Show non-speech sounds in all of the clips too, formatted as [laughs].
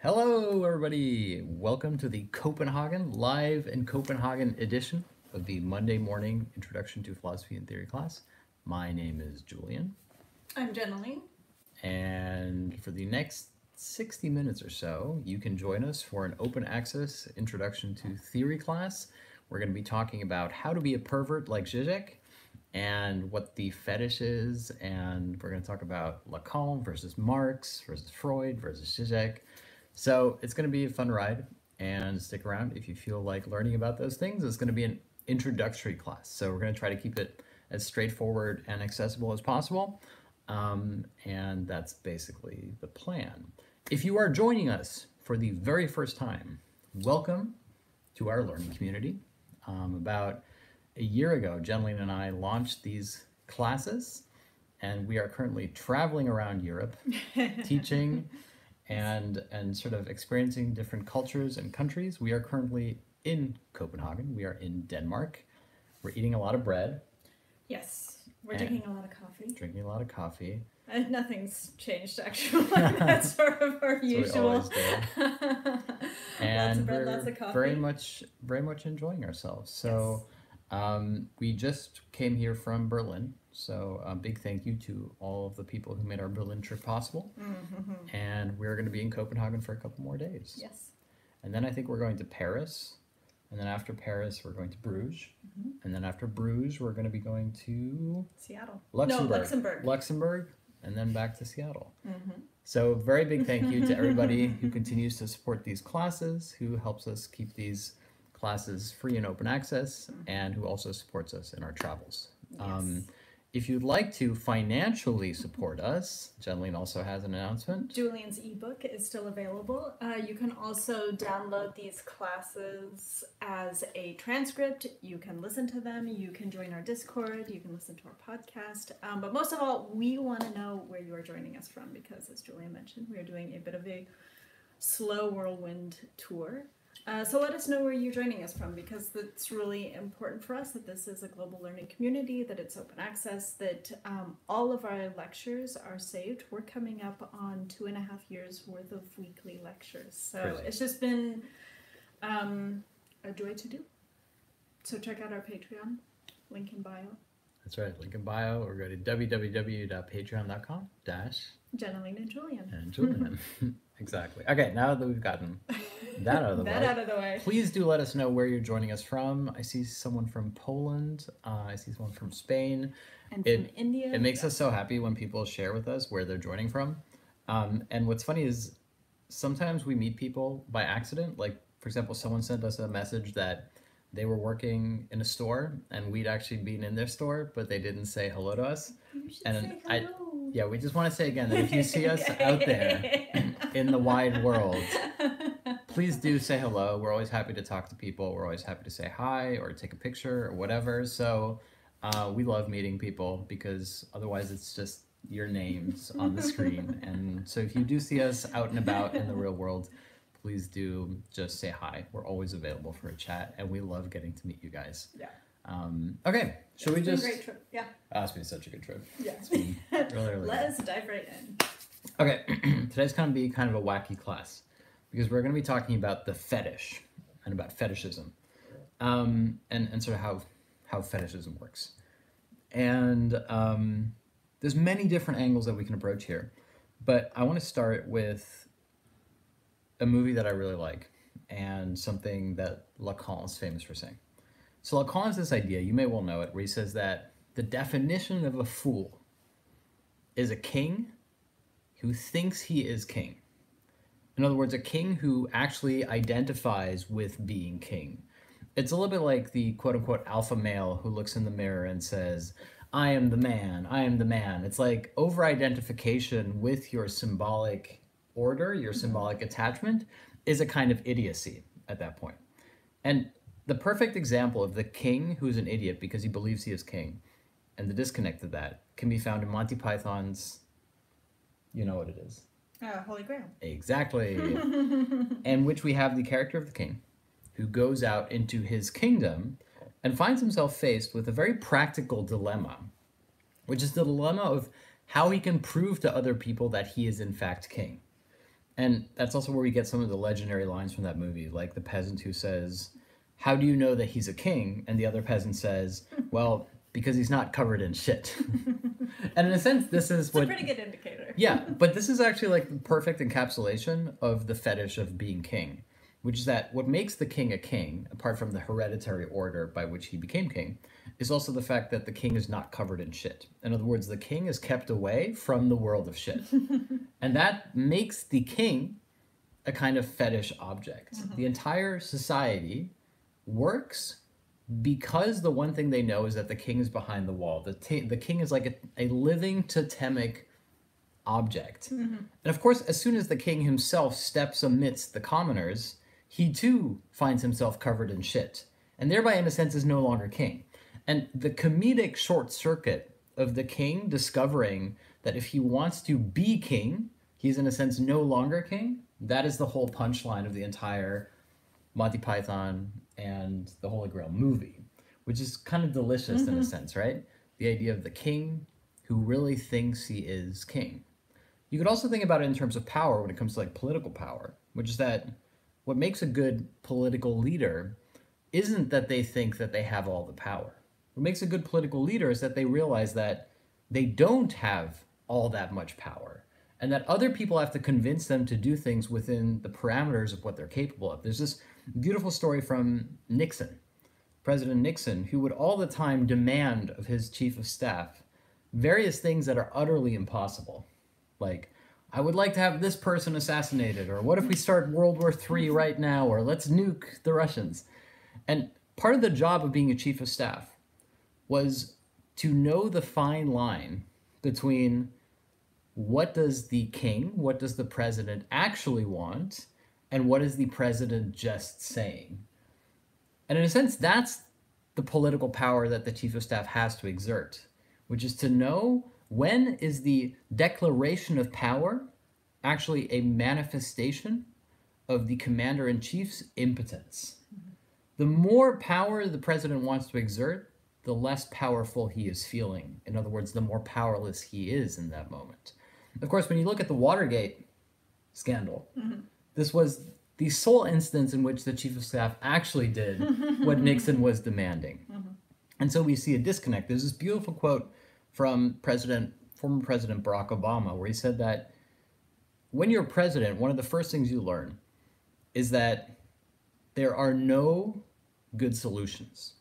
Hello, everybody. Welcome to the Copenhagen Live in Copenhagen edition of the Monday morning Introduction to Philosophy and Theory class. My name is Julian, I'm Jenny. and for the next 60 minutes or so, you can join us for an open access Introduction to Theory class. We're going to be talking about how to be a pervert like Zizek and what the fetish is, and we're going to talk about Lacan versus Marx versus Freud versus Zizek. So it's going to be a fun ride, and stick around if you feel like learning about those things. It's going to be an introductory class, so we're going to try to keep it as straightforward and accessible as possible, um, and that's basically the plan. If you are joining us for the very first time, welcome to our learning community. Um, about a year ago, Jenaline and I launched these classes, and we are currently traveling around Europe [laughs] teaching and and sort of experiencing different cultures and countries. We are currently in Copenhagen. We are in Denmark. We're eating a lot of bread, Yes, we're And- drinking a lot of coffee. drinking a lot of coffee. Uh, nothing's changed actually. [laughs] That's [laughs] sort of our usual. always do. [laughs] lots and of bread, we're lots of coffee. very much very much enjoying ourselves. So um, we just came here from Berlin. So a big thank you to all of the people who made our Berlin trip possible. Mhm. And we're going to be in Copenhagen for a couple more days. Yes. And then I think we're going to Paris. And then after Paris, we're going to Bruges. Mhm. And then after Bruges, we're going to be going to Seattle. Luxembourg. No, Luxembourg. Luxembourg, and then back to Seattle. Mhm. So, very big thank you to everybody [laughs] who continues to support these classes, who helps us keep these classes free and open access, and who also supports us in our travels. Um, Yes. If you'd like to financially support us, Jenaline also has an announcement. Julian's ebook is still available. Uh, you can also download these classes as a transcript. You can listen to them. You can join our Discord. You can listen to our podcast. Um, but most of all, we want to know where you are joining us from because, as Julian mentioned, we are doing a bit of a slow whirlwind tour. Uh, so let us know where you're joining us from because it's really important for us that this is a global learning community, that it's open access, that um, all of our lectures are saved. We're coming up on two and a half years worth of weekly lectures. So Crazy. it's just been um, a joy to do. So check out our Patreon, link in bio. That's right, link in bio, or go to www.patreon.com dash Jenaline and Julian. and Julian. [laughs] exactly. Okay, now that we've gotten [laughs] that out of the that way. out of the way. Please do let us know where you're joining us from. I see someone from Poland. Uh, I see someone from Spain. And It- from India. It makes us so happy when people share with us where they're joining from. Um, and what's funny is sometimes we meet people by accident. Like, for example, someone sent us a message that they were working in a store and we'd actually been in their store, but they didn't say hello to us. And I- Yeah, we just want to say again that if you see [laughs] us out there in the wide world, [laughs] please do say hello. We're always happy to talk to people. We're always happy to say hi or take a picture or whatever. So uh, we love meeting people because otherwise it's just your names on the screen. [laughs] And so if you do see us out and about in the real world, please do just say hi. We're always available for a chat and we love getting to meet you guys. Yeah. Um, okay, should we It's a just? great trip. Yeah. Oh, it's been such a good trip. Yeah. been really, really [laughs] Let us dive right in. Okay, [clears throat] today's going to be kind of a wacky class because we're going to be talking about the fetish and about fetishism, um, and and sort of how how fetishism works. And um, there's many different angles that we can approach here, but I want to start with a movie that I really like and something that Lacan is famous for saying. So Lacan has this idea, you may well know it, where he says that the definition of a fool is a king who thinks he is king. In other words, a king who actually identifies with being king. It's a little bit like the quote unquote alpha male who looks in the mirror and says, I am the man, I am the man. It's like over identification with your symbolic order, your mm-hmm. symbolic attachment, is a kind of idiocy at that point. And the perfect example of the king who's an idiot because he believes he is king and the disconnect of that can be found in Monty Python's you know what it is. Uh, Holy Grail. Exactly. [laughs] and which we have the character of the king who goes out into his kingdom and finds himself faced with a very practical dilemma, which is the dilemma of how he can prove to other people that he is in fact king. And that's also where we get some of the legendary lines from that movie, like the peasant who says, How do you know that he's a king? And the other peasant says, Well, because he's not covered in shit. [laughs] and in a sense, this is It's what a pretty good indicator. yeah, but this is actually like the perfect encapsulation of the fetish of being king, which is that what makes the king a king, apart from the hereditary order by which he became king, is also the fact that the king is not covered in shit. In other words, the king is kept away from the world of shit. [laughs] and that makes the king a kind of fetish object. Mm-hmm. The entire society works because the one thing they know is that the king is behind the wall. The, t- the king is like a, a living totemic object. Mm-hmm. And of course, as soon as the king himself steps amidst the commoners, he too finds himself covered in shit, and thereby, in a sense, is no longer king. And the comedic short circuit of the king discovering that if he wants to be king, he's in a sense no longer king, that is the whole punchline of the entire Monty Python and the Holy Grail movie, which is kind of delicious in a mm-hmm. sense, right? The idea of the king who really thinks he is king. You could also think about it in terms of power when it comes to like political power, which is that what makes a good political leader isn't that they think that they have all the power. What makes a good political leader is that they realize that they don't have all that much power and that other people have to convince them to do things within the parameters of what they're capable of. There's this beautiful story from Nixon, President Nixon, who would all the time demand of his chief of staff various things that are utterly impossible. Like, I would like to have this person assassinated, or what if we start World War III right now, or let's nuke the Russians. And part of the job of being a chief of staff was to know the fine line between what does the king, what does the president actually want, and what is the president just saying. And in a sense, that's the political power that the chief of staff has to exert, which is to know when is the declaration of power actually a manifestation of the commander in chief's impotence. The more power the president wants to exert, the less powerful he is feeling. In other words, the more powerless he is in that moment. Of course, when you look at the Watergate scandal, mm-hmm. This was the sole instance in which the chief of staff actually did [laughs] what Nixon was demanding. Mm-hmm. And so we see a disconnect. There's this beautiful quote from President, former President Barack Obama, where he said that when you're president, one of the first things you learn is that there are no good solutions.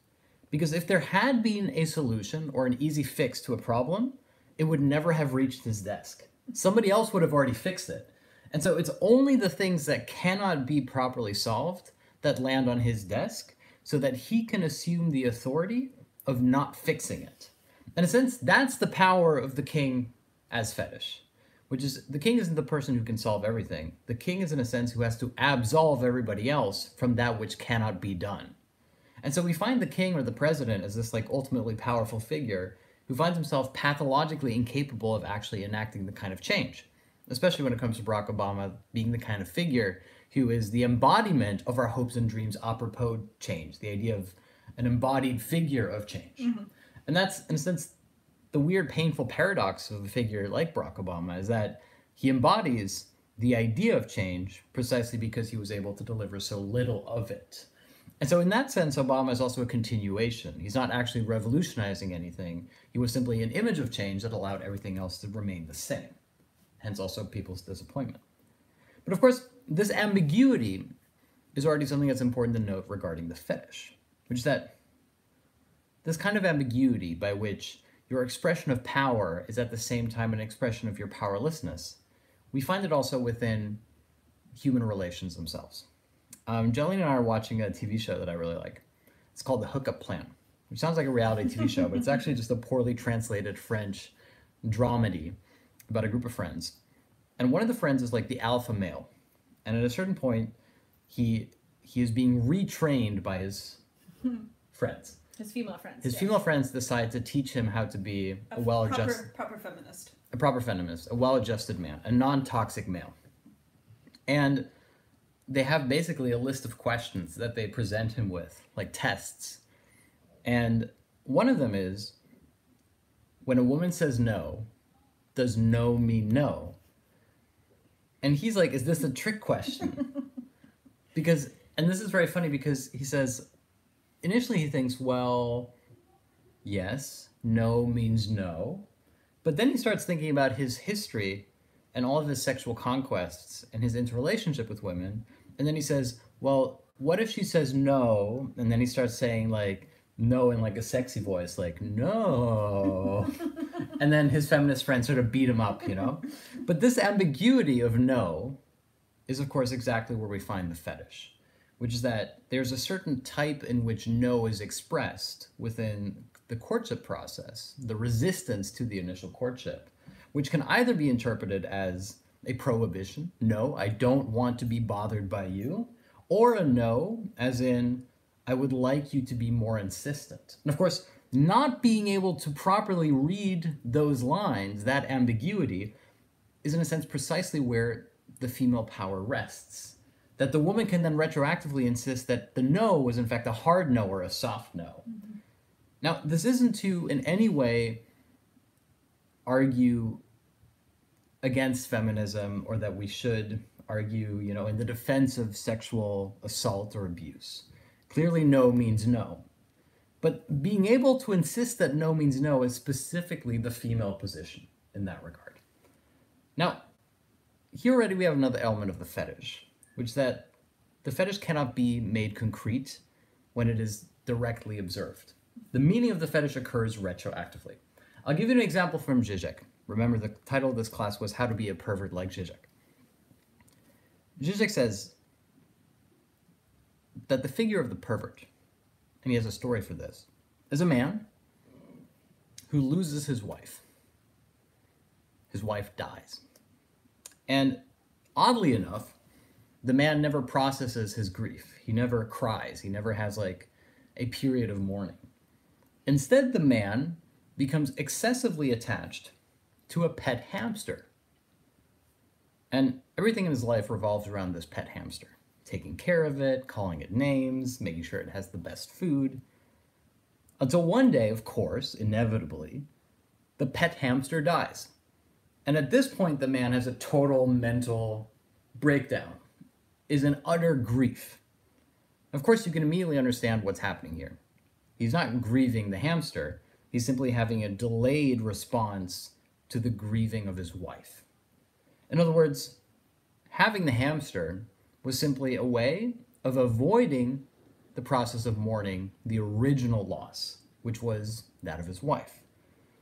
Because if there had been a solution or an easy fix to a problem, it would never have reached his desk. Somebody else would have already fixed it. And so it's only the things that cannot be properly solved that land on his desk so that he can assume the authority of not fixing it. In a sense, that's the power of the king as fetish, which is the king isn't the person who can solve everything. The king is, in a sense, who has to absolve everybody else from that which cannot be done. And so we find the king or the president as this like ultimately powerful figure who finds himself pathologically incapable of actually enacting the kind of change, especially when it comes to Barack Obama being the kind of figure who is the embodiment of our hopes and dreams apropos change, the idea of an embodied figure of change. Mm-hmm. And that's, in a sense, the weird, painful paradox of a figure like Barack Obama is that he embodies the idea of change precisely because he was able to deliver so little of it. And so, in that sense, Obama is also a continuation. He's not actually revolutionizing anything. He was simply an image of change that allowed everything else to remain the same. Hence, also people's disappointment. But of course, this ambiguity is already something that's important to note regarding the fetish, which is that this kind of ambiguity by which your expression of power is at the same time an expression of your powerlessness, we find it also within human relations themselves. Um, Jolene and I are watching a TV show that I really like. It's called The Hookup Plan, which sounds like a reality TV show, but it's actually just a poorly translated French dramedy about a group of friends. And one of the friends is like the alpha male. And at a certain point, he he is being retrained by his [laughs] friends. His female friends. His yes. female friends decide to teach him how to be a A well-adjusted proper, proper feminist. a proper feminist, a well-adjusted man, a non-toxic male. And they have basically a list of questions that they present him with, like tests. And one of them is when a woman says no, does no mean no? And he's like, Is this a trick question? [laughs] because, and this is very funny because he says, initially he thinks, Well, yes, no means no. But then he starts thinking about his history and all of his sexual conquests and his interrelationship with women. And then he says, Well, what if she says no? And then he starts saying, like, no in like a sexy voice, like, no. [laughs] and then his feminist friends sort of beat him up, you know? But this ambiguity of no is, of course, exactly where we find the fetish, which is that there's a certain type in which no is expressed within the courtship process, the resistance to the initial courtship, which can either be interpreted as a prohibition, no, I don't want to be bothered by you, or a no, as in, I would like you to be more insistent. And of course, not being able to properly read those lines, that ambiguity, is in a sense precisely where the female power rests. That the woman can then retroactively insist that the no was in fact a hard no or a soft no. Mm-hmm. Now, this isn't to in any way argue against feminism or that we should argue, you know, in the defense of sexual assault or abuse. Clearly, no means no. But being able to insist that no means no is specifically the female position in that regard. Now, here already we have another element of the fetish, which is that the fetish cannot be made concrete when it is directly observed. The meaning of the fetish occurs retroactively. I'll give you an example from Zizek. Remember, the title of this class was How to Be a Pervert Like Zizek. Zizek says that the figure of the pervert, and he has a story for this, is a man who loses his wife. His wife dies. And oddly enough, the man never processes his grief. He never cries. He never has like a period of mourning. Instead, the man becomes excessively attached to a pet hamster. And everything in his life revolves around this pet hamster taking care of it, calling it names, making sure it has the best food. Until one day, of course, inevitably, the pet hamster dies. And at this point, the man has a total mental breakdown, is in utter grief. Of course, you can immediately understand what's happening here. He's not grieving the hamster, he's simply having a delayed response to the grieving of his wife. In other words, having the hamster was simply a way of avoiding the process of mourning the original loss, which was that of his wife.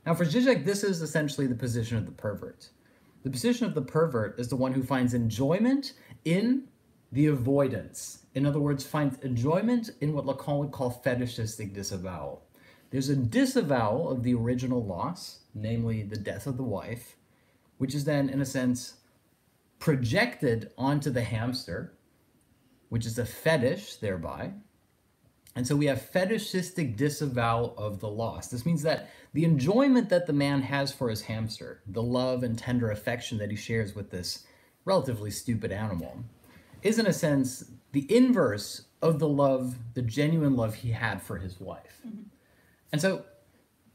Now, for Zizek, this is essentially the position of the pervert. The position of the pervert is the one who finds enjoyment in the avoidance. In other words, finds enjoyment in what Lacan would call fetishistic disavowal. There's a disavowal of the original loss, namely the death of the wife, which is then, in a sense, projected onto the hamster, which is a fetish thereby. And so we have fetishistic disavowal of the loss. This means that the enjoyment that the man has for his hamster, the love and tender affection that he shares with this relatively stupid animal, is in a sense the inverse of the love, the genuine love he had for his wife. Mm-hmm. And so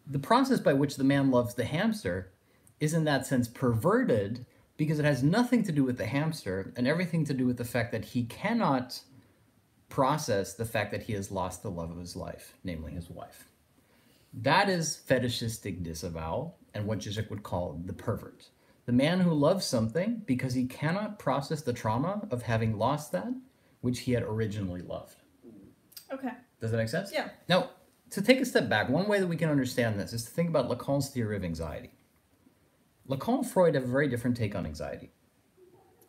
the process by which the man loves the hamster is in that sense perverted because it has nothing to do with the hamster and everything to do with the fact that he cannot process the fact that he has lost the love of his life, namely his wife. That is fetishistic disavowal and what Zizek would call the pervert. The man who loves something because he cannot process the trauma of having lost that which he had originally loved. Okay. Does that make sense? Yeah. Now, to take a step back, one way that we can understand this is to think about Lacan's theory of anxiety. Lacan and Freud have a very different take on anxiety.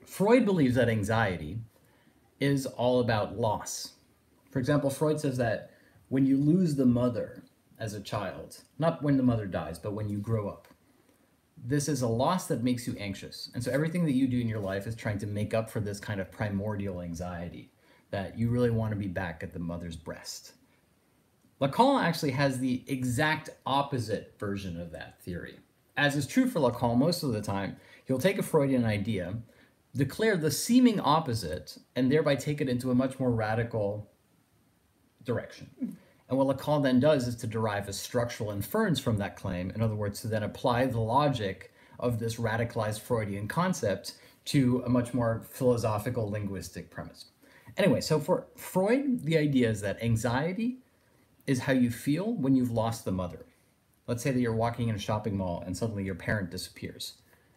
Freud believes that anxiety is all about loss. For example, Freud says that when you lose the mother as a child, not when the mother dies, but when you grow up, this is a loss that makes you anxious. And so everything that you do in your life is trying to make up for this kind of primordial anxiety that you really want to be back at the mother's breast. Lacan actually has the exact opposite version of that theory. As is true for Lacan most of the time, he'll take a Freudian idea, declare the seeming opposite, and thereby take it into a much more radical direction. And what Lacan then does is to derive a structural inference from that claim, in other words, to then apply the logic of this radicalized Freudian concept to a much more philosophical linguistic premise. Anyway, so for Freud, the idea is that anxiety is how you feel when you've lost the mother. Let's say that you're walking in a shopping mall and suddenly your parent disappears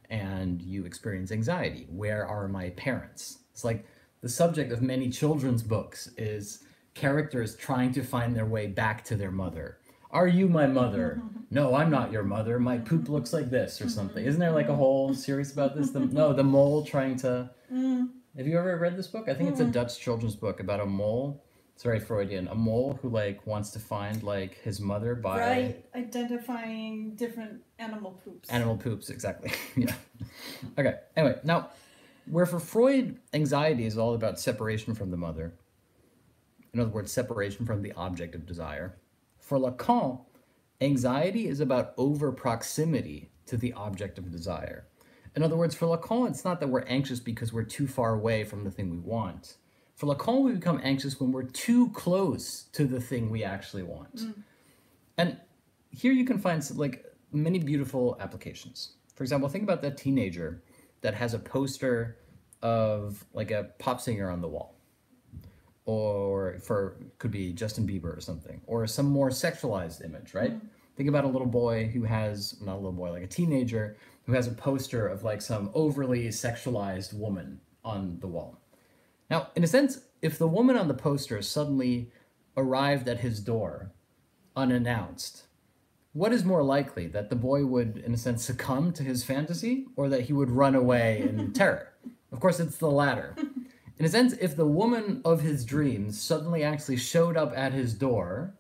and you experience anxiety. Where are my parents? It's like the subject of many children's books is characters trying to find their way back to their mother. Are you my mother? [laughs] No, I'm not your mother. My poop [laughs] looks like this or something. Mm-hmm. Isn't there like a whole series about this? The, no, the mole trying to. Mm. Have you ever read this book? I think it's a mm. Dutch children's book about a mole. It's very Freudian. A mole who like wants to find like his mother by Right, identifying different animal poops. animal poops. Exactly. [laughs] yeah. Okay. Anyway, now where for Freud, anxiety is all about separation from the mother. In other words, separation from the object of desire. For Lacan, anxiety is about over proximity to the object of desire. In other words, for Lacan, it's not that we're anxious because we're too far away from the thing we want. For Lacan, we become anxious when we're too close to the thing we actually want. Mm. And here you can find like many beautiful applications. For example, think about that teenager that has a poster of like a pop singer on the wall or for could be Justin Bieber or something, or some more sexualized image, right? Mm. Think about a little boy who has not a little boy, like a teenager who has a poster of like some overly sexualized woman on the wall. Now, in a sense, if the woman on the poster suddenly arrived at his door unannounced, what is more likely that the boy would, in a sense, succumb to his fantasy or that he would run away in [laughs] terror? Of course, it's the latter. [laughs] In a sense, if the woman of his dreams suddenly actually showed up at his door,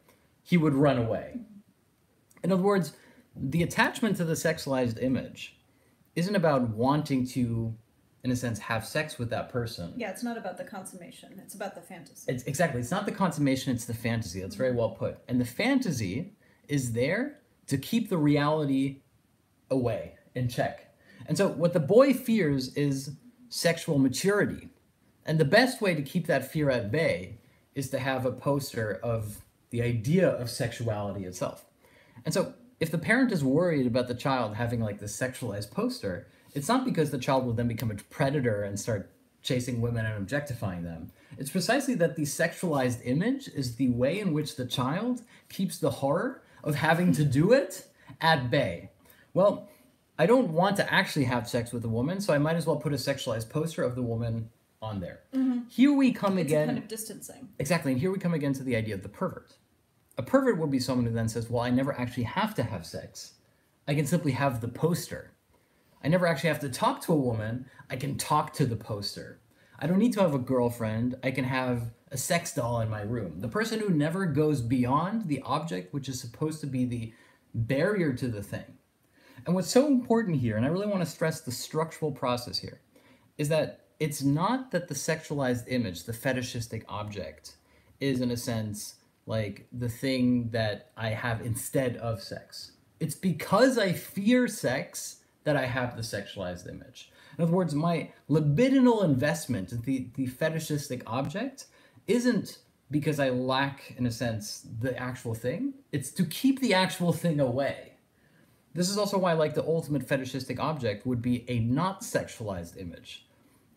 he would run away. In other words, the attachment to the sexualized image isn't about wanting to, in a sense, have sex with that person. Yeah, it's not about the consummation. It's about the fantasy. It's exactly. It's not the consummation. It's the fantasy. That's very well put. And the fantasy is there to keep the reality away in check. And so, what the boy fears is sexual maturity. And the best way to keep that fear at bay is to have a poster of the idea of sexuality itself. And so, if the parent is worried about the child having like this sexualized poster, it's not because the child will then become a predator and start chasing women and objectifying them. It's precisely that the sexualized image is the way in which the child keeps the horror of having to do it at bay. Well, I don't want to actually have sex with a woman, so I might as well put a sexualized poster of the woman on there. Mm-hmm. Here we come It's again. kind of distancing. Exactly, and here we come again to the idea of the pervert. A pervert would be someone who then says, Well, I never actually have to have sex. I can simply have the poster. I never actually have to talk to a woman. I can talk to the poster. I don't need to have a girlfriend. I can have a sex doll in my room. The person who never goes beyond the object, which is supposed to be the barrier to the thing. And what's so important here, and I really want to stress the structural process here, is that it's not that the sexualized image, the fetishistic object, is in a sense like the thing that I have instead of sex. It's because I fear sex that I have the sexualized image. In other words, my libidinal investment in the, the fetishistic object isn't because I lack, in a sense, the actual thing. It's to keep the actual thing away. This is also why, like, the ultimate fetishistic object would be a not sexualized image.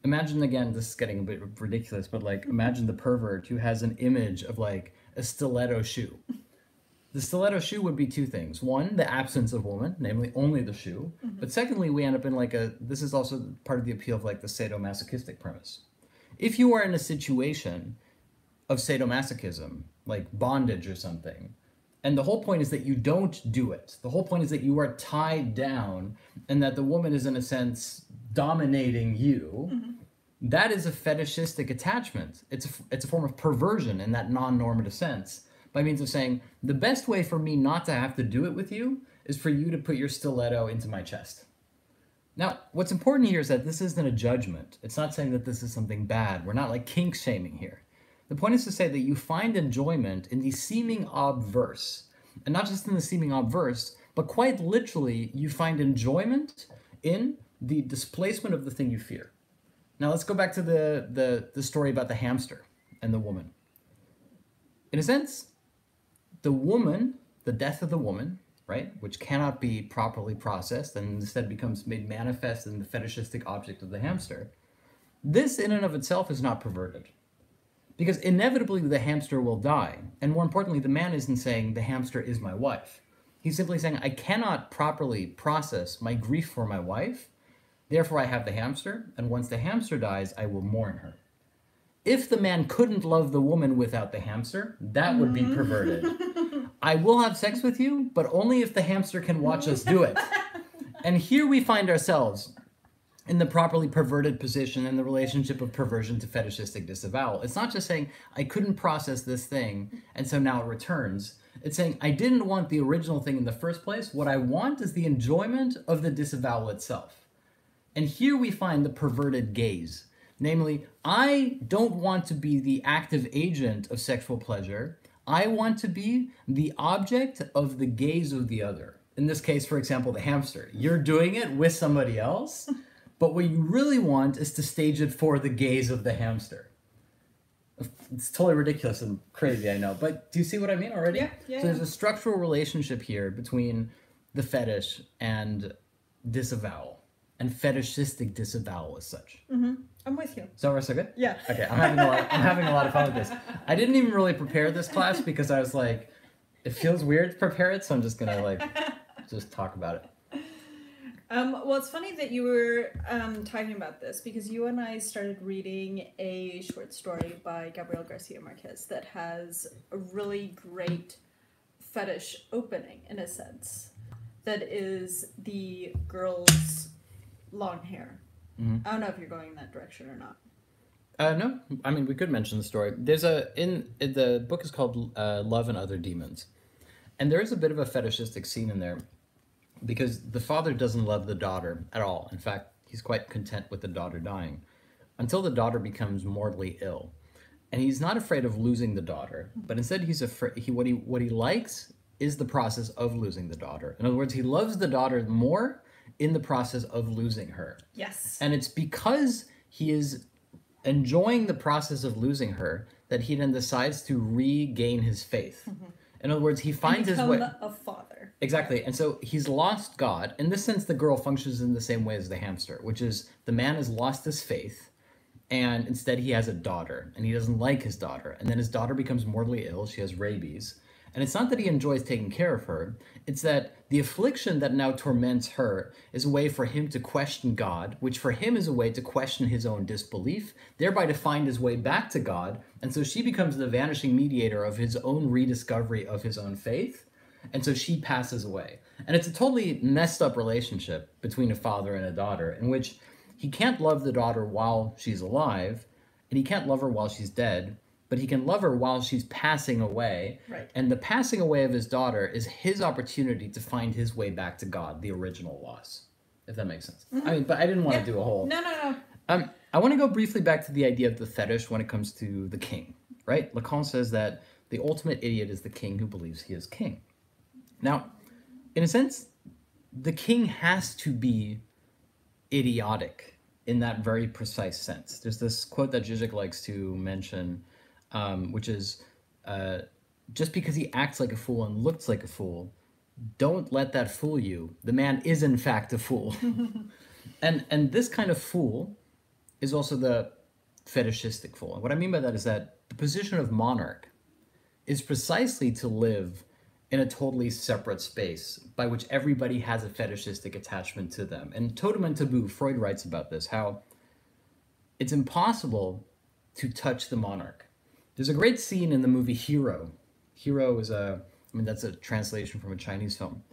Imagine again, this is getting a bit ridiculous, but like, imagine the pervert who has an image of like a stiletto shoe. The stiletto shoe would be two things. One, the absence of woman, namely only the shoe. Mm-hmm. But secondly, we end up in like a, this is also part of the appeal of like the sadomasochistic premise. If you are in a situation of sadomasochism, like bondage or something, and the whole point is that you don't do it. The whole point is that you are tied down and that the woman is, in a sense, dominating you. Mm-hmm. That is a fetishistic attachment. It's a, it's a form of perversion in that non normative sense by means of saying, the best way for me not to have to do it with you is for you to put your stiletto into my chest. Now, what's important here is that this isn't a judgment. It's not saying that this is something bad. We're not like kink shaming here. The point is to say that you find enjoyment in the seeming obverse. And not just in the seeming obverse, but quite literally, you find enjoyment in the displacement of the thing you fear. Now let's go back to the, the, the story about the hamster and the woman. In a sense, the woman, the death of the woman, right? Which cannot be properly processed and instead becomes made manifest in the fetishistic object of the hamster. This, in and of itself, is not perverted. Because inevitably the hamster will die. And more importantly, the man isn't saying the hamster is my wife. He's simply saying, I cannot properly process my grief for my wife. Therefore, I have the hamster. And once the hamster dies, I will mourn her. If the man couldn't love the woman without the hamster, that would be perverted. [laughs] I will have sex with you, but only if the hamster can watch us do it. [laughs] And here we find ourselves in the properly perverted position in the relationship of perversion to fetishistic disavowal. It's not just saying, I couldn't process this thing, and so now it returns. It's saying, I didn't want the original thing in the first place. What I want is the enjoyment of the disavowal itself. And here we find the perverted gaze. Namely, I don't want to be the active agent of sexual pleasure. I want to be the object of the gaze of the other. In this case, for example, the hamster. You're doing it with somebody else, [laughs] but what you really want is to stage it for the gaze of the hamster. It's totally ridiculous and crazy, I know, but do you see what I mean already? Yeah, yeah, So there's a structural relationship here between the fetish and disavowal, and fetishistic disavowal as such. Mm-hmm. I'm with you. So far, so good. Yeah. Okay, I'm having a lot. I'm having a lot of fun with this. I didn't even really prepare this class because I was like, it feels weird to prepare it, so I'm just gonna like [laughs] just talk about it. Um, well, it's funny that you were um, talking about this because you and I started reading a short story by Gabriel Garcia Marquez that has a really great fetish opening, in a sense, that is the girl's long hair. Mhm. I don't know if you're going in that direction or not. Uh, no, I mean we could mention the story. There's a in in the book is called uh, Love and Other Demons, and there is a bit of a fetishistic scene in there, because the father doesn't love the daughter at all. In fact, he's quite content with the daughter dying, until the daughter becomes mortally ill, and he's not afraid of losing the daughter, but instead he's afraid. He what he what he likes is the process of losing the daughter. In other words, he loves the daughter more in the process of losing her. Yes. And it's because he is enjoying the process of losing her that he then decides to regain his faith. Mm-hmm. In other words, he finds his way. a father. Exactly. And so he's lost God. In this sense, the girl functions in the same way as the hamster, which is the man has lost his faith and instead he has a daughter and he doesn't like his daughter. And then his daughter becomes mortally ill. She has rabies. And it's not that he enjoys taking care of her, it's that the affliction that now torments her is a way for him to question God, which for him is a way to question his own disbelief, thereby to find his way back to God. And so she becomes the vanishing mediator of his own rediscovery of his own faith. And so she passes away. And it's a totally messed up relationship between a father and a daughter, in which he can't love the daughter while she's alive, and he can't love her while she's dead, but he can love her while she's passing away. Right. And the passing away of his daughter is his opportunity to find his way back to God, the original loss. If that makes sense. I mean, but I didn't want Yeah. to do a whole. No, no, no. Um, I want to go briefly back to the idea of the fetish when it comes to the king, right? Lacan says that the ultimate idiot is the king who believes he is king. Now, in a sense, the king has to be idiotic in that very precise sense. There's this quote that Zizek likes to mention, um, which is uh, just because he acts like a fool and looks like a fool, don't let that fool you. The man is, in fact, a fool. [laughs] and and this kind of fool is also the fetishistic fool. And what I mean by that is that the position of monarch is precisely to live in a totally separate space by which everybody has a fetishistic attachment to them. And Totem and Taboo, Freud writes about this, how it's impossible to touch the monarch. There's a great scene in the movie Hero. Hero is a, I mean, that's a translation from a Chinese film.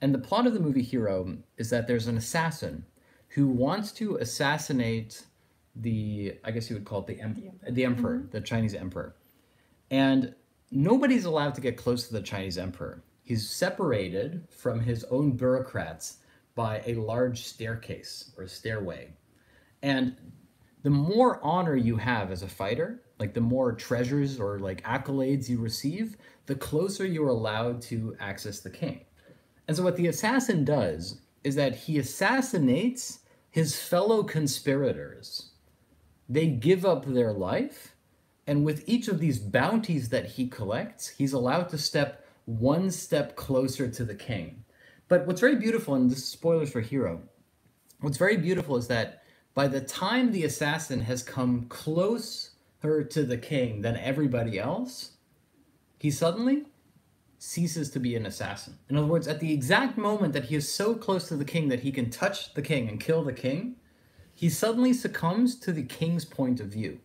And the plot of the movie Hero is that there's an assassin who wants to assassinate the, I guess you would call it the, em- the emperor, the mm-hmm. Chinese emperor. And nobody's allowed to get close to the Chinese emperor. He's separated from his own bureaucrats by a large staircase or stairway. And the more honor you have as a fighter, like the more treasures or like accolades you receive, the closer you're allowed to access the king. And so what the assassin does is that he assassinates his fellow conspirators. They give up their life, and with each of these bounties that he collects, he's allowed to step one step closer to the king. But what's very beautiful, and this is spoilers for Hero, what's very beautiful is that by the time the assassin has come closer to the king than everybody else, he suddenly ceases to be an assassin. In other words, at the exact moment that he is so close to the king that he can touch the king and kill the king, he suddenly succumbs to the king's point of view.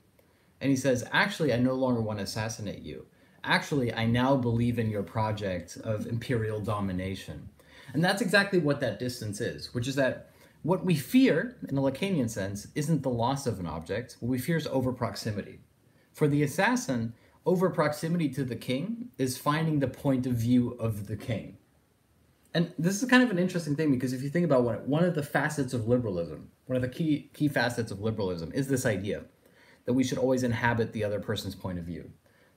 And he says, Actually, I no longer want to assassinate you. Actually, I now believe in your project of imperial domination. And that's exactly what that distance is, which is that what we fear, in a Lacanian sense, isn't the loss of an object. What we fear is over proximity. For the assassin, over proximity to the king is finding the point of view of the king. And this is kind of an interesting thing because if you think about what one of the facets of liberalism, one of the key key facets of liberalism is this idea that we should always inhabit the other person's point of view.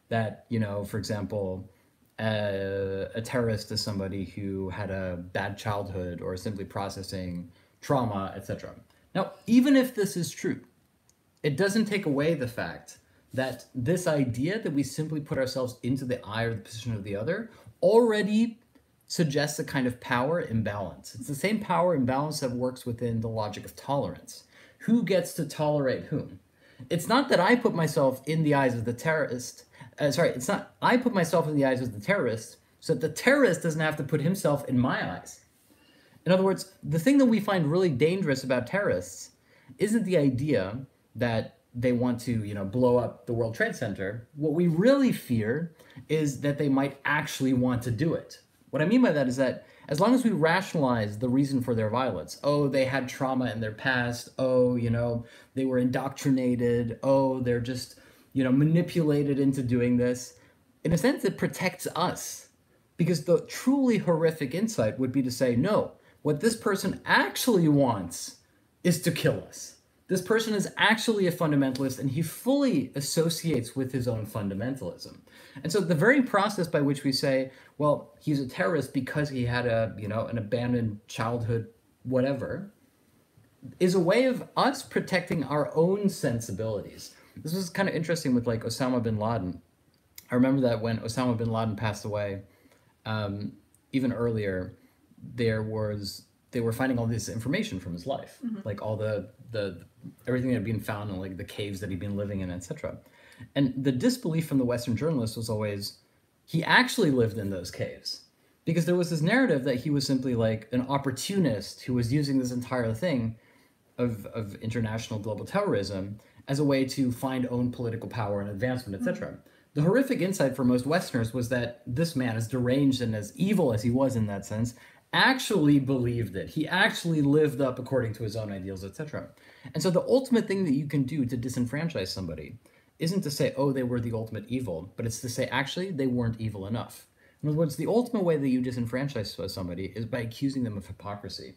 That, you know, for example, a, a terrorist is somebody who had a bad childhood or simply processing trauma, etc. Now, even if this is true, it doesn't take away the fact that this idea that we simply put ourselves into the eye or the position of the other already suggests a kind of power imbalance. It's the same power imbalance that works within the logic of tolerance. Who gets to tolerate whom? It's not that I put myself in the eyes of the terrorist. Uh, sorry, it's not I put myself in the eyes of the terrorist so that the terrorist doesn't have to put himself in my eyes. In other words, the thing that we find really dangerous about terrorists isn't the idea that they want to, you know, blow up the World Trade Center. What we really fear is that they might actually want to do it. What I mean by that is that as long as we rationalize the reason for their violence, oh, they had trauma in their past, oh, you know, they were indoctrinated, oh, they're just, you know, manipulated into doing this, in a sense, it protects us. Because the truly horrific insight would be to say, no, what this person actually wants is to kill us this person is actually a fundamentalist and he fully associates with his own fundamentalism. And so the very process by which we say, well, he's a terrorist because he had a, you know, an abandoned childhood, whatever, is a way of us protecting our own sensibilities. This was kind of interesting with like Osama bin Laden. I remember that when Osama bin Laden passed away, um, even earlier, there was they were finding all this information from his life, mm-hmm. like all the the everything that had been found in like the caves that he'd been living in, etc. And the disbelief from the Western journalists was always he actually lived in those caves because there was this narrative that he was simply like an opportunist who was using this entire thing of, of international global terrorism as a way to find own political power and advancement, etc. Mm-hmm. The horrific insight for most Westerners was that this man, as deranged and as evil as he was in that sense, actually believed it. He actually lived up according to his own ideals, etc. And so the ultimate thing that you can do to disenfranchise somebody isn't to say, oh, they were the ultimate evil, but it's to say, actually, they weren't evil enough. In other words, the ultimate way that you disenfranchise somebody is by accusing them of hypocrisy.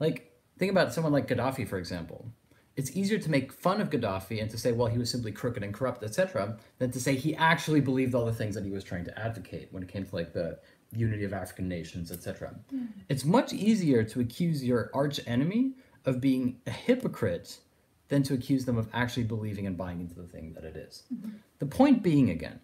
Like, think about someone like Gaddafi, for example. It's easier to make fun of Gaddafi and to say, well, he was simply crooked and corrupt, etc., than to say he actually believed all the things that he was trying to advocate when it came to like the unity of African nations, etc. Mm. It's much easier to accuse your arch enemy of being a hypocrite than to accuse them of actually believing and buying into the thing that it is. Mm-hmm. The point being, again,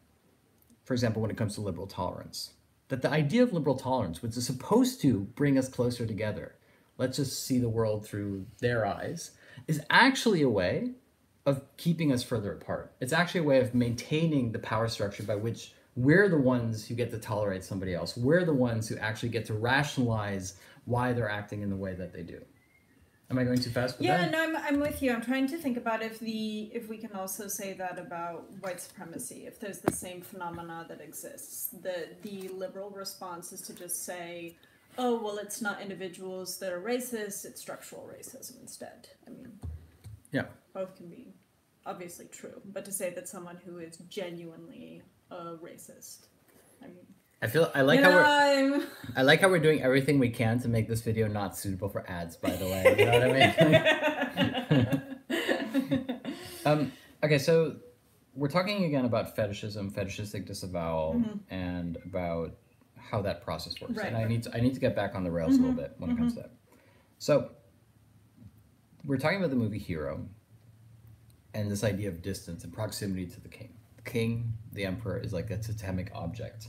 for example, when it comes to liberal tolerance, that the idea of liberal tolerance, which is supposed to bring us closer together, let's just see the world through their eyes, is actually a way of keeping us further apart. It's actually a way of maintaining the power structure by which we're the ones who get to tolerate somebody else. We're the ones who actually get to rationalize why they're acting in the way that they do. Am I going too fast? yeah, that? no, I'm, I'm with you. I'm trying to think about if the if we can also say that about white supremacy. If there's the same phenomena that exists, the the liberal response is to just say, "Oh, well, it's not individuals that are racist; it's structural racism instead." I mean, yeah, both can be obviously true, but to say that someone who is genuinely a racist. I mean, I feel I like how we're I'm... [laughs] I like how we're doing everything we can to make this video not suitable for ads. By the way, you know what I mean? [laughs] um, okay, so we're talking again about fetishism, fetishistic disavowal, mm-hmm. and about how that process works. Right, and I need to, I need to get back on the rails mm-hmm. a little bit when mm-hmm. it comes to that. So we're talking about the movie Hero and this idea of distance and proximity to the king king, the emperor, is like a totemic object.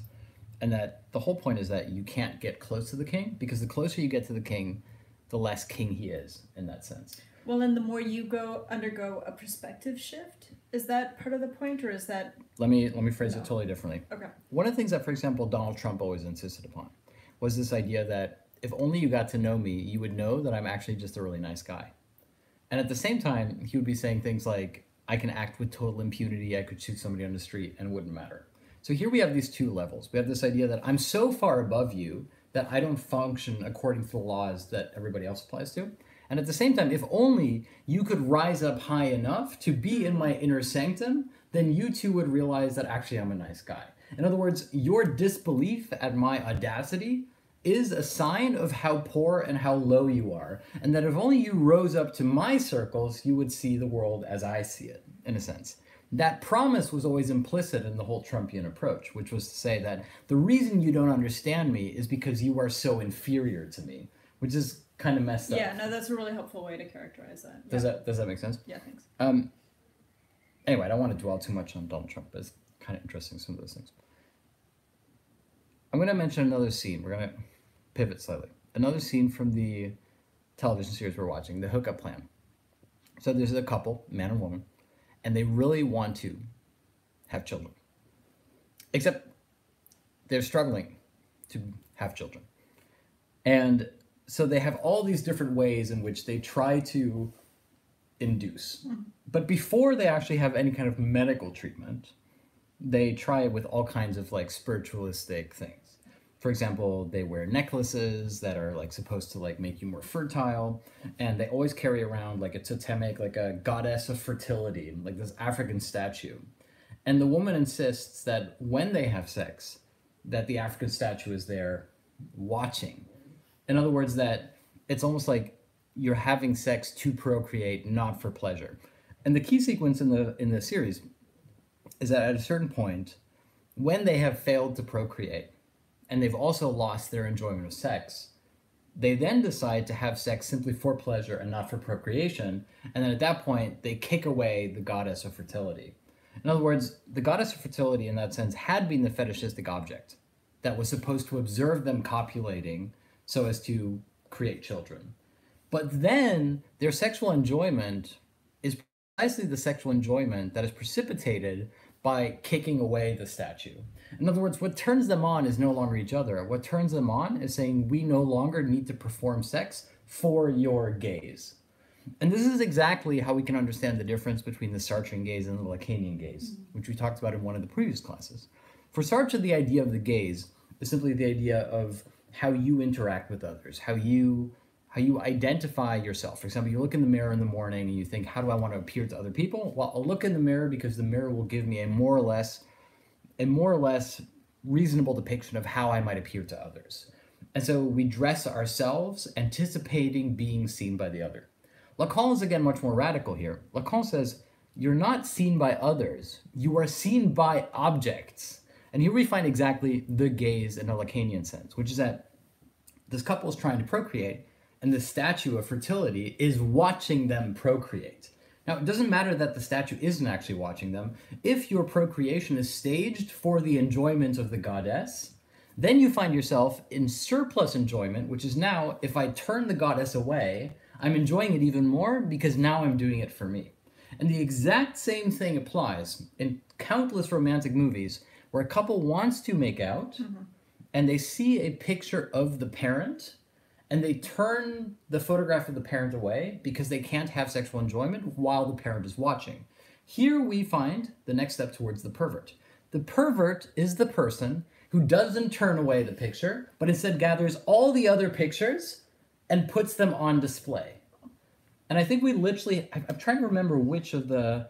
and that the whole point is that you can't get close to the king because the closer you get to the king, the less king he is in that sense. Well, and the more you go undergo a perspective shift, is that part of the point, or is that Let me let me phrase No. it totally differently. okay? One of the things that, for example, Donald Trump always insisted upon was this idea that if only you got to know me, you would know that I'm actually just a really nice guy. And at the same time, he would be saying things like, I can act with total impunity, I could shoot somebody on the street and it wouldn't matter. So here we have these two levels. We have this idea that I'm so far above you that I don't function according to the laws that everybody else applies to. And at the same time, if only you could rise up high enough to be in my inner sanctum, then you too would realize that actually I'm a nice guy. In other words, your disbelief at my audacity is a sign of how poor and how low you are. And that if only you rose up to my circles, you would see the world as I see it, in a sense. That promise was always implicit in the whole Trumpian approach, which was to say that the reason you don't understand me is because you are so inferior to me, which is kind of messed up. Yeah, no, that's a really helpful way to characterize that. Does yeah. that does that make sense? Yeah, thanks. Um, anyway, I don't want to dwell too much on Donald Trump, but it's kind of interesting some of those things. I'm going to mention another scene. We're going to pivot slightly. Another scene from the television series we're watching, The Hookup Plan. So there's a couple, man and woman, and they really want to have children. Except they're struggling to have children. And so they have all these different ways in which they try to induce. Mm-hmm. But before they actually have any kind of medical treatment, they try it with all kinds of like spiritualistic things. For example, they wear necklaces that are like supposed to like make you more fertile, and they always carry around like a totemic, like a goddess of fertility, like this African statue. And the woman insists that when they have sex, that the African statue is there watching. In other words, that it's almost like you're having sex to procreate, not for pleasure. And the key sequence in the in the series is that at a certain point, when they have failed to procreate, and they've also lost their enjoyment of sex, they then decide to have sex simply for pleasure and not for procreation. And then at that point, they kick away the goddess of fertility. In other words, the goddess of fertility, in that sense, had been the fetishistic object that was supposed to observe them copulating so as to create children. But then their sexual enjoyment is precisely the sexual enjoyment that is precipitated by kicking away the statue. In other words, what turns them on is no longer each other. What turns them on is saying, we no longer need to perform sex for your gaze. And this is exactly how we can understand the difference between the Sartrean gaze and the Lacanian gaze, mm-hmm. which we talked about in one of the previous classes. For Sartre, the idea of the gaze is simply the idea of how you interact with others, how you how you identify yourself. For example, you look in the mirror in the morning and you think, how do I want to appear to other people? Well, I'll look in the mirror because the mirror will give me a more or less a more or less reasonable depiction of how I might appear to others. And so we dress ourselves anticipating being seen by the other. Lacan is again much more radical here. Lacan says, You're not seen by others, you are seen by objects. And here we find exactly the gaze in a Lacanian sense, which is that this couple is trying to procreate, and the statue of fertility is watching them procreate. Now, it doesn't matter that the statue isn't actually watching them. If your procreation is staged for the enjoyment of the goddess, then you find yourself in surplus enjoyment, which is now, if I turn the goddess away, I'm enjoying it even more because now I'm doing it for me. And the exact same thing applies in countless romantic movies where a couple wants to make out mm-hmm. and they see a picture of the parent and they turn the photograph of the parent away because they can't have sexual enjoyment while the parent is watching. Here we find the next step towards the pervert. The pervert is the person who doesn't turn away the picture, but instead gathers all the other pictures and puts them on display. And I think we literally, I'm trying to remember which of the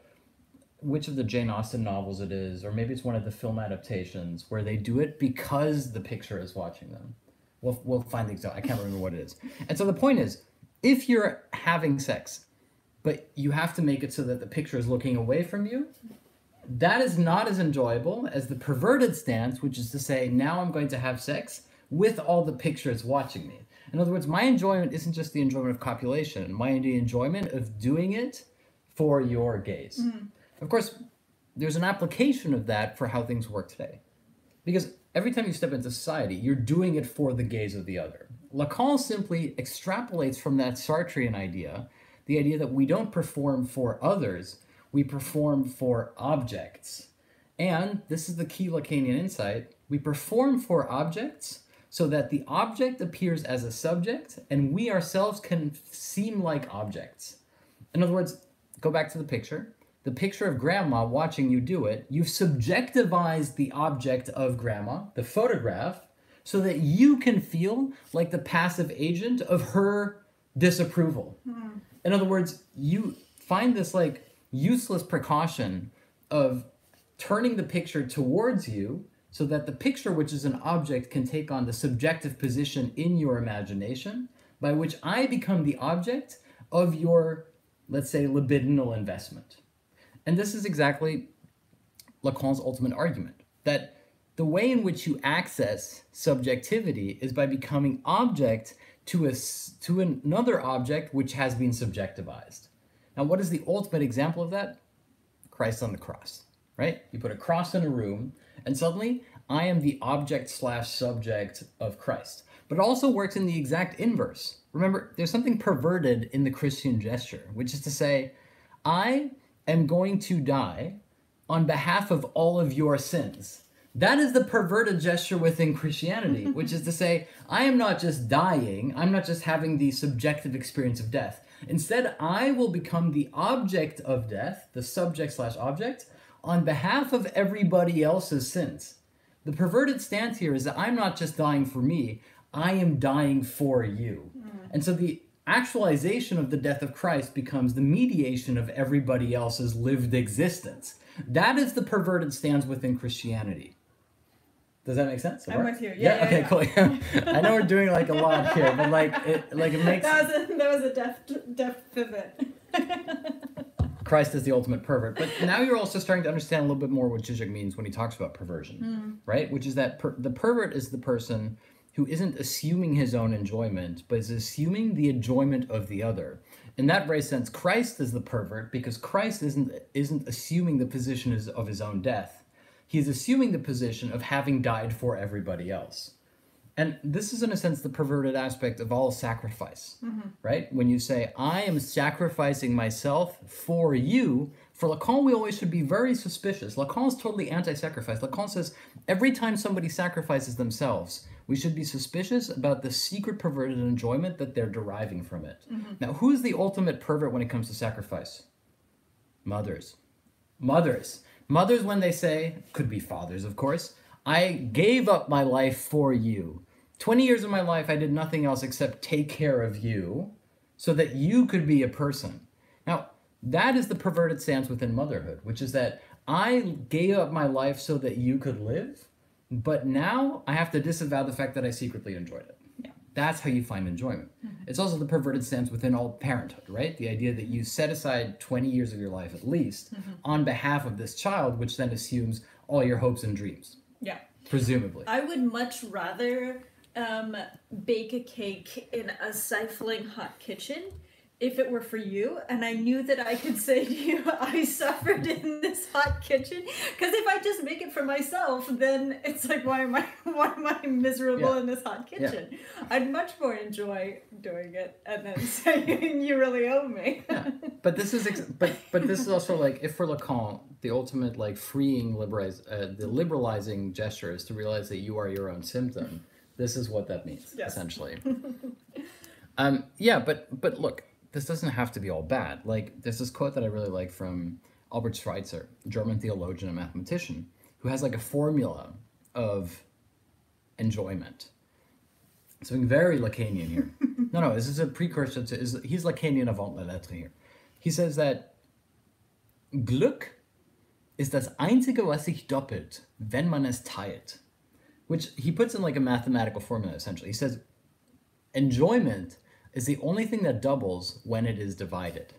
which of the Jane Austen novels it is, or maybe it's one of the film adaptations where they do it because the picture is watching them. We'll, we'll find the exact, I can't remember what it is. And so the point is, if you're having sex, but you have to make it so that the picture is looking away from you, that is not as enjoyable as the perverted stance, which is to say, now I'm going to have sex with all the pictures watching me. In other words, my enjoyment isn't just the enjoyment of copulation, my enjoyment of doing it for your gaze. Mm-hmm. Of course, there's an application of that for how things work today. Because every time you step into society, you're doing it for the gaze of the other. Lacan simply extrapolates from that Sartrean idea the idea that we don't perform for others, we perform for objects. And this is the key Lacanian insight we perform for objects so that the object appears as a subject and we ourselves can seem like objects. In other words, go back to the picture. The picture of grandma watching you do it, you've subjectivized the object of grandma, the photograph, so that you can feel like the passive agent of her disapproval. Hmm. In other words, you find this like useless precaution of turning the picture towards you so that the picture, which is an object, can take on the subjective position in your imagination, by which I become the object of your, let's say, libidinal investment. And this is exactly Lacan's ultimate argument that the way in which you access subjectivity is by becoming object to a to another object which has been subjectivized. Now, what is the ultimate example of that? Christ on the cross, right? You put a cross in a room, and suddenly I am the object slash subject of Christ. But it also works in the exact inverse. Remember, there's something perverted in the Christian gesture, which is to say, I am going to die on behalf of all of your sins. That is the perverted gesture within Christianity, [laughs] which is to say, I am not just dying, I'm not just having the subjective experience of death. Instead, I will become the object of death, the subject slash object, on behalf of everybody else's sins. The perverted stance here is that I'm not just dying for me, I am dying for you. Mm. And so the actualization of the death of Christ becomes the mediation of everybody else's lived existence. That is the perverted stance within Christianity. Does that make sense? I'm with you. Yeah. yeah, yeah okay, yeah. cool. Yeah. [laughs] I know we're doing like a lot here, but like it, like it makes. [laughs] That was a that was a deft deft pivot. [laughs] Christ is the ultimate pervert. But now you're also starting to understand a little bit more what Zizek means when he talks about perversion, mm. right? Which is that per- the pervert is the person who isn't assuming his own enjoyment, but is assuming the enjoyment of the other. In that very sense, Christ is the pervert because Christ isn't isn't assuming the position of his own death. He is assuming the position of having died for everybody else. And this is, in a sense, the perverted aspect of all sacrifice, mm-hmm. right? When you say, I am sacrificing myself for you, for Lacan, we always should be very suspicious. Lacan is totally anti sacrifice. Lacan says every time somebody sacrifices themselves, we should be suspicious about the secret perverted enjoyment that they're deriving from it. Mm-hmm. Now, who's the ultimate pervert when it comes to sacrifice? Mothers. Mothers. Mothers, when they say, could be fathers, of course, I gave up my life for you. 20 years of my life, I did nothing else except take care of you so that you could be a person. Now, that is the perverted stance within motherhood, which is that I gave up my life so that you could live, but now I have to disavow the fact that I secretly enjoyed it. Yeah. That's how you find enjoyment. Mm-hmm. It's also the perverted stance within all parenthood, right? The idea that you set aside 20 years of your life at least mm-hmm. on behalf of this child, which then assumes all your hopes and dreams. Yeah. Presumably. I would much rather um, bake a cake in a stifling hot kitchen if it were for you and I knew that I could say to you, [laughs] I suffered in this hot kitchen. Because if I just make it for myself, then it's like, why am I [laughs] why am I miserable Yeah. in this hot kitchen? I'd much more enjoy doing it and then [laughs] saying you really owe me. yeah. But this is ex- but but this is also like if for Lacan the ultimate like freeing liberalize uh, the liberalizing gesture is to realize that you are your own symptom. This is what that means Yes. essentially. um yeah, but but look, this doesn't have to be all bad. Like there's this quote that I really like from Albert Schweitzer, German theologian and mathematician, who has like a formula of enjoyment. Something very Lacanian here. [laughs] no, no, this is a precursor to. Is, he's Lacanian avant la lettre here. He says that Glück ist das einzige, was sich doppelt, wenn man es teilt. Which he puts in like a mathematical formula essentially. He says enjoyment is the only thing that doubles when it is divided.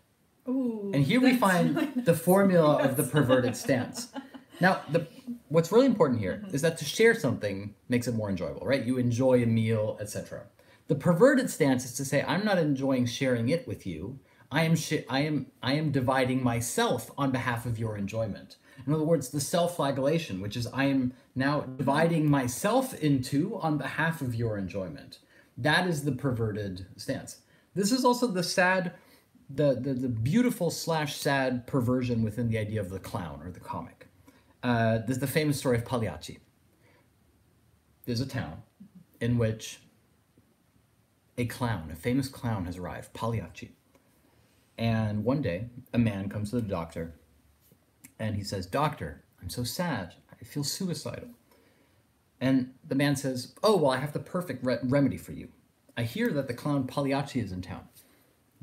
Ooh, And here we find nice. the formula of the perverted stance. [laughs] Now, the what's really important here Mm-hmm. is that to share something makes it more enjoyable, right? You enjoy a meal, etc. The perverted stance is to say, I'm not enjoying sharing it with you. I am sh- I am I am dividing myself on behalf of your enjoyment. In other words, the self-flagellation, which is I am now dividing myself into on behalf of your enjoyment. That is the perverted stance. This is also the sad, the the, the beautiful slash sad perversion within the idea of the clown or the comic. Uh, there's the famous story of Pagliacci. There's a town in which a clown, a famous clown, has arrived, Pagliacci. And one day, a man comes to the doctor and he says, Doctor, I'm so sad. I feel suicidal. And the man says, Oh, well, I have the perfect re- remedy for you. I hear that the clown Pagliacci is in town.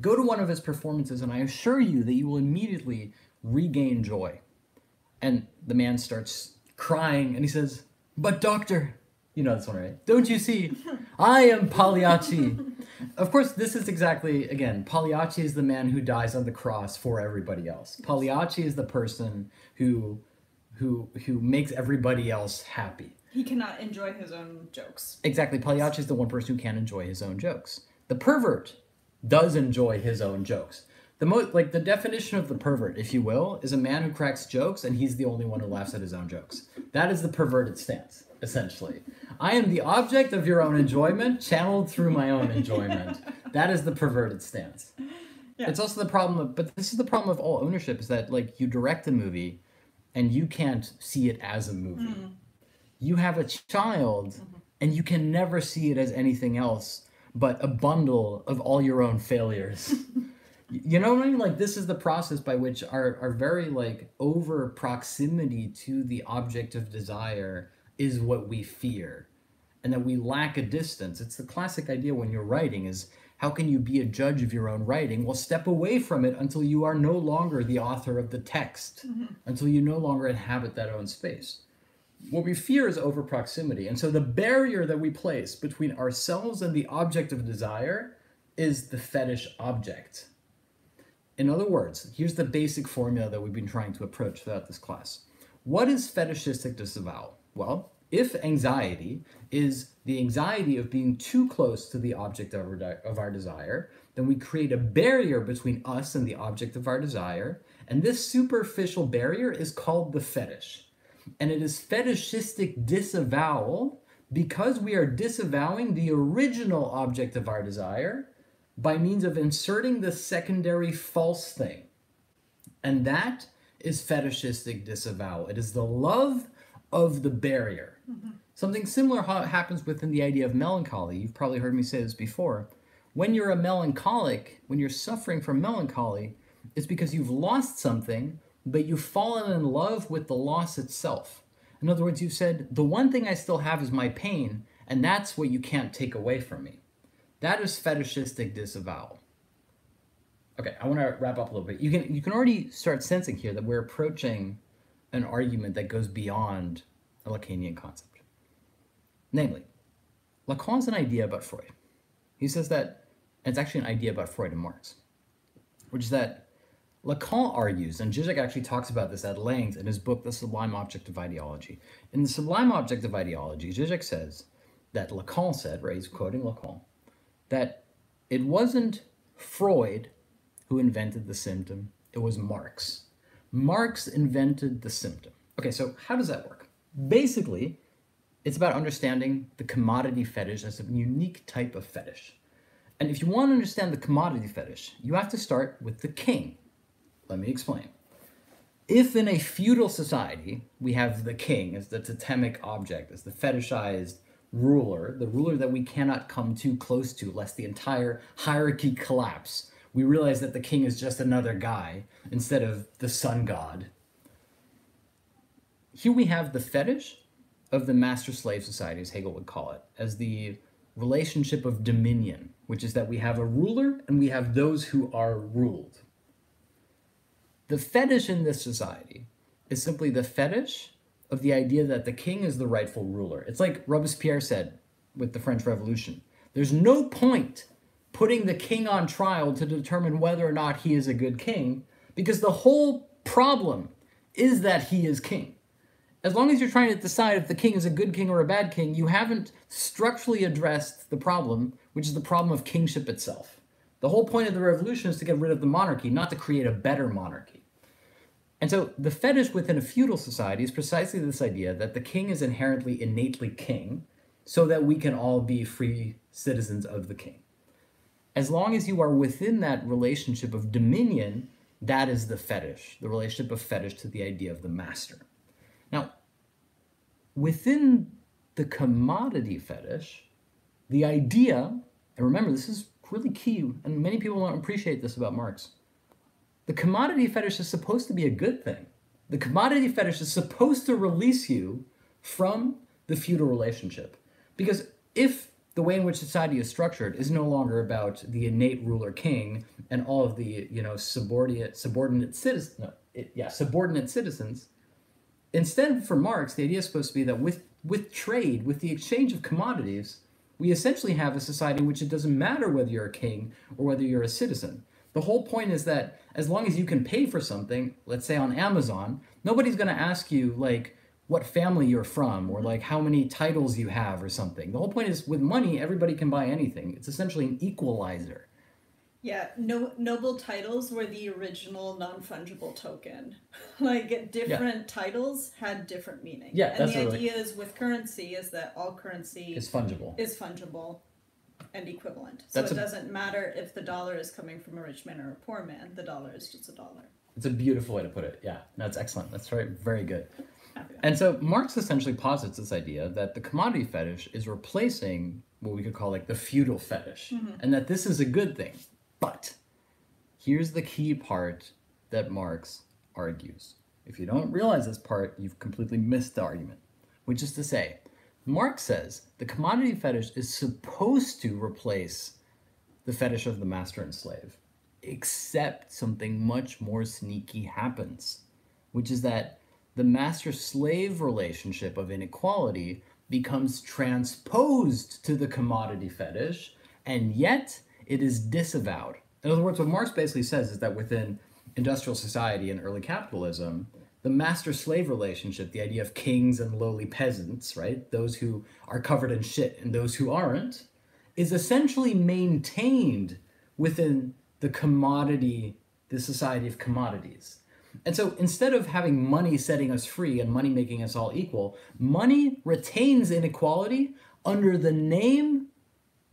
Go to one of his performances, and I assure you that you will immediately regain joy. And the man starts crying, and he says, But, doctor, you know this one, right? Don't you see? I am Pagliacci. of course, this is exactly, again, Pagliacci is the man who dies on the cross for everybody else. Pagliacci is the person who, who, who makes everybody else happy. He cannot enjoy his own jokes. Exactly. Pagliacci is the one person who can't enjoy his own jokes. The pervert does enjoy his own jokes. The most like the definition of the pervert, if you will, is a man who cracks jokes and he's the only one who laughs at his own jokes. That is the perverted stance, essentially. I am the object of your own enjoyment, channeled through my own enjoyment. That is the perverted stance. Yeah. It's also the problem of, but this is the problem of all ownership is that like you direct a movie and you can't see it as a movie. Mm. You have a child mm-hmm. and you can never see it as anything else but a bundle of all your own failures. [laughs] You know what I mean? Like this is the process by which our, our very like over proximity to the object of desire is what we fear. And that we lack a distance. It's the classic idea when you're writing is how can you be a judge of your own writing? Well, step away from it until you are no longer the author of the text, mm-hmm. until you no longer inhabit that own space what we fear is over proximity. And so the barrier that we place between ourselves and the object of desire is the fetish object. In other words, here's the basic formula that we've been trying to approach throughout this class. What is fetishistic disavowal? Well, if anxiety is the anxiety of being too close to the object of our, of our desire, then we create a barrier between us and the object of our desire. And this superficial barrier is called the fetish and it is fetishistic disavowal because we are disavowing the original object of our desire by means of inserting the secondary false thing. And that is fetishistic disavowal. It is the love of the barrier. Mm-hmm. Something similar ha- happens within the idea of melancholy. You've probably heard me say this before. When you're a melancholic, when you're suffering from melancholy, it's because you've lost something, but you've fallen in love with the loss itself. In other words, you've said, the one thing I still have is my pain, and that's what you can't take away from me. That is fetishistic disavowal. Okay, I want to wrap up a little bit. You can you can already start sensing here that we're approaching an argument that goes beyond a Lacanian concept. Namely, Lacan's an idea about Freud. He says that it's actually an idea about Freud and Marx, which is that Lacan argues, and Zizek actually talks about this at length in his book, The Sublime Object of Ideology. In The Sublime Object of Ideology, Zizek says that Lacan said, right, he's quoting Lacan, that it wasn't Freud who invented the symptom, it was Marx. Marx invented the symptom. Okay, so how does that work? Basically, it's about understanding the commodity fetish as a unique type of fetish. And if you want to understand the commodity fetish, you have to start with the king. Let me explain. If in a feudal society we have the king as the totemic object, as the fetishized ruler, the ruler that we cannot come too close to lest the entire hierarchy collapse, we realize that the king is just another guy instead of the sun god. Here we have the fetish of the master slave society, as Hegel would call it, as the relationship of dominion, which is that we have a ruler and we have those who are ruled. The fetish in this society is simply the fetish of the idea that the king is the rightful ruler. It's like Robespierre said with the French Revolution there's no point putting the king on trial to determine whether or not he is a good king because the whole problem is that he is king. As long as you're trying to decide if the king is a good king or a bad king, you haven't structurally addressed the problem, which is the problem of kingship itself. The whole point of the revolution is to get rid of the monarchy, not to create a better monarchy. And so the fetish within a feudal society is precisely this idea that the king is inherently innately king so that we can all be free citizens of the king. As long as you are within that relationship of dominion, that is the fetish, the relationship of fetish to the idea of the master. Now, within the commodity fetish, the idea, and remember, this is really key, and many people don't appreciate this about Marx. The commodity fetish is supposed to be a good thing. The commodity fetish is supposed to release you from the feudal relationship. Because if the way in which society is structured is no longer about the innate ruler king and all of the you know subordinate subordinate citizens no, yeah subordinate citizens instead for marx the idea is supposed to be that with with trade with the exchange of commodities we essentially have a society in which it doesn't matter whether you're a king or whether you're a citizen the whole point is that as long as you can pay for something let's say on amazon nobody's going to ask you like what family you're from or like how many titles you have or something. The whole point is with money, everybody can buy anything. It's essentially an equalizer. Yeah, no, noble titles were the original non fungible token. [laughs] like different yeah. titles had different meaning. Yeah, and the idea is with currency is that all currency is fungible. Is fungible and equivalent. So that's it a, doesn't matter if the dollar is coming from a rich man or a poor man. The dollar is just a dollar. It's a beautiful way to put it. Yeah, that's excellent. That's very very good. And so Marx essentially posits this idea that the commodity fetish is replacing what we could call like the feudal fetish, mm-hmm. and that this is a good thing. But here's the key part that Marx argues. If you don't realize this part, you've completely missed the argument, which is to say, Marx says the commodity fetish is supposed to replace the fetish of the master and slave, except something much more sneaky happens, which is that the master slave relationship of inequality becomes transposed to the commodity fetish, and yet it is disavowed. In other words, what Marx basically says is that within industrial society and early capitalism, the master slave relationship, the idea of kings and lowly peasants, right? Those who are covered in shit and those who aren't, is essentially maintained within the commodity, the society of commodities. And so instead of having money setting us free and money making us all equal, money retains inequality under the name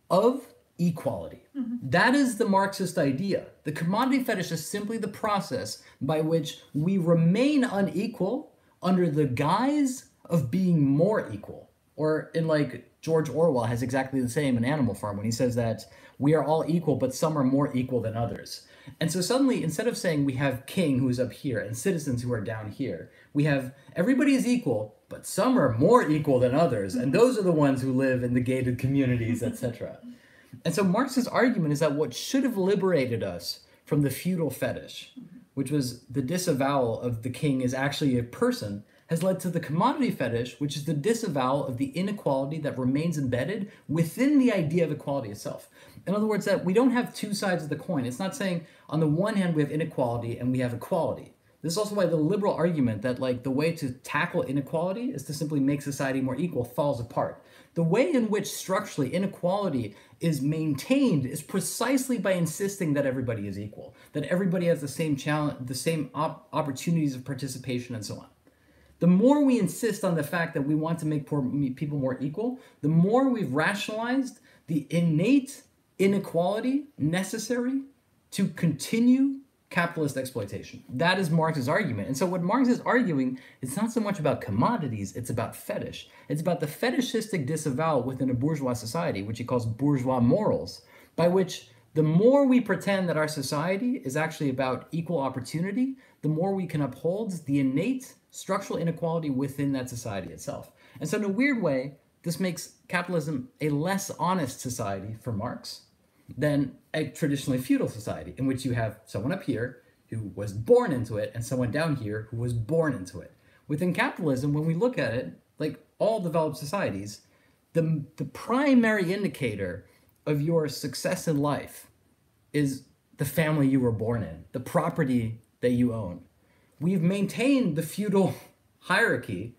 of equality. Mm-hmm. That is the Marxist idea. The commodity fetish is simply the process by which we remain unequal under the guise of being more equal. Or in like George Orwell has exactly the same in Animal Farm when he says that we are all equal, but some are more equal than others. And so suddenly, instead of saying we have king who's up here and citizens who are down here, we have everybody is equal, but some are more equal than others, and those are the ones who live in the gated communities, etc. [laughs] and so Marx's argument is that what should have liberated us from the feudal fetish, which was the disavowal of the king as actually a person, has led to the commodity fetish, which is the disavowal of the inequality that remains embedded within the idea of equality itself. In other words, that we don't have two sides of the coin. It's not saying on the one hand we have inequality and we have equality. This is also why the liberal argument that like the way to tackle inequality is to simply make society more equal falls apart. The way in which structurally inequality is maintained is precisely by insisting that everybody is equal, that everybody has the same challenge, the same op- opportunities of participation, and so on. The more we insist on the fact that we want to make poor people more equal, the more we've rationalized the innate inequality necessary to continue capitalist exploitation. That is Marx's argument. And so what Marx is arguing is not so much about commodities, it's about fetish. It's about the fetishistic disavowal within a bourgeois society, which he calls bourgeois morals, by which the more we pretend that our society is actually about equal opportunity, the more we can uphold the innate structural inequality within that society itself. And so in a weird way, this makes capitalism a less honest society for Marx than a traditionally feudal society in which you have someone up here who was born into it and someone down here who was born into it. Within capitalism, when we look at it, like all developed societies, the, the primary indicator of your success in life is the family you were born in, the property that you own. We've maintained the feudal [laughs] hierarchy,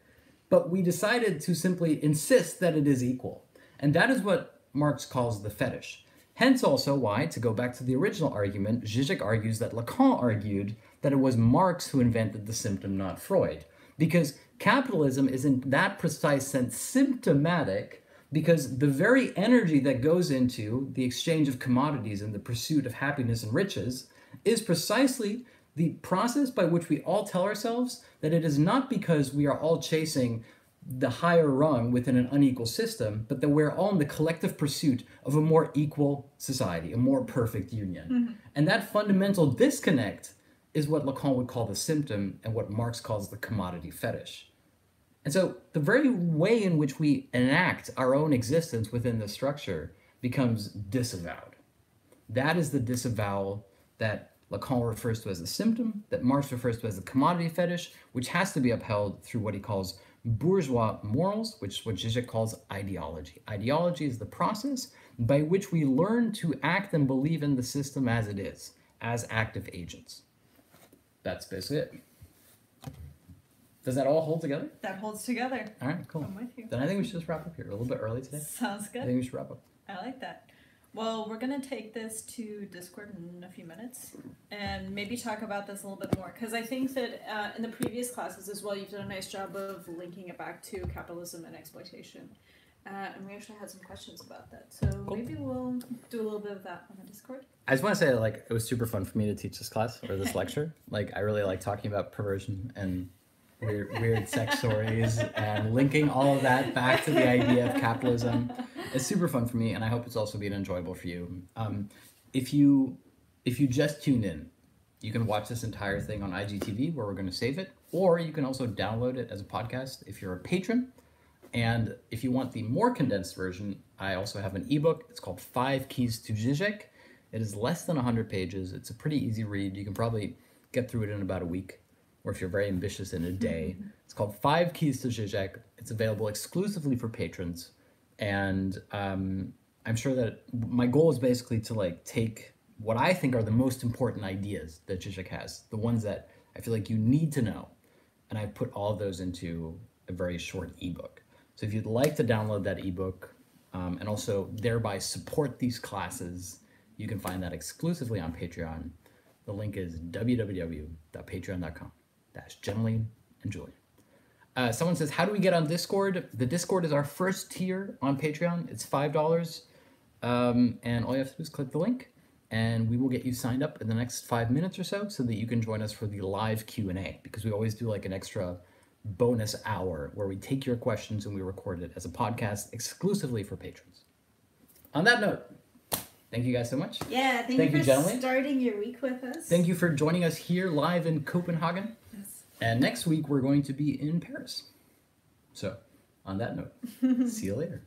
but we decided to simply insist that it is equal. And that is what Marx calls the fetish. Hence, also why, to go back to the original argument, Zizek argues that Lacan argued that it was Marx who invented the symptom, not Freud. Because capitalism is, in that precise sense, symptomatic because the very energy that goes into the exchange of commodities and the pursuit of happiness and riches is precisely the process by which we all tell ourselves that it is not because we are all chasing the higher rung within an unequal system, but that we're all in the collective pursuit of a more equal society, a more perfect union. Mm-hmm. And that fundamental disconnect is what Lacan would call the symptom and what Marx calls the commodity fetish. And so the very way in which we enact our own existence within the structure becomes disavowed. That is the disavowal that Lacan refers to as a symptom, that Marx refers to as a commodity fetish, which has to be upheld through what he calls bourgeois morals, which is what Zizek calls ideology. Ideology is the process by which we learn to act and believe in the system as it is, as active agents. That's basically it. Does that all hold together? That holds together. All right, cool. I'm with you. Then I think we should just wrap up here. A little bit early today. Sounds good. I think we should wrap up. I like that. Well, we're going to take this to Discord in a few minutes and maybe talk about this a little bit more because I think that uh, in the previous classes as well, you've done a nice job of linking it back to capitalism and exploitation. Uh, and we actually had some questions about that. So cool. maybe we'll do a little bit of that on the Discord. I just want to say, like, it was super fun for me to teach this class or this [laughs] lecture. Like, I really like talking about perversion and weird, weird sex stories and linking all of that back to the idea of capitalism. It's super fun for me, and I hope it's also been enjoyable for you. Um, if you if you just tuned in, you can watch this entire thing on IGTV where we're going to save it, or you can also download it as a podcast if you're a patron. And if you want the more condensed version, I also have an ebook. It's called Five Keys to Zizek. It is less than 100 pages. It's a pretty easy read. You can probably get through it in about a week or if you're very ambitious in a day. Mm-hmm. It's called Five Keys to Zizek. It's available exclusively for patrons, and um, I'm sure that my goal is basically to like take what I think are the most important ideas that Zizek has, the ones that I feel like you need to know, and I put all of those into a very short ebook. So if you'd like to download that ebook um, and also thereby support these classes, you can find that exclusively on Patreon. The link is www.patreon.com dash Jenaline and Julian. Uh, someone says, how do we get on Discord? The Discord is our first tier on Patreon. It's $5. Um, and all you have to do is click the link and we will get you signed up in the next five minutes or so so that you can join us for the live q&a because we always do like an extra bonus hour where we take your questions and we record it as a podcast exclusively for patrons on that note thank you guys so much yeah thank, thank you, you for starting your week with us thank you for joining us here live in copenhagen and next week, we're going to be in Paris. So, on that note, [laughs] see you later.